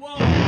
Whoa.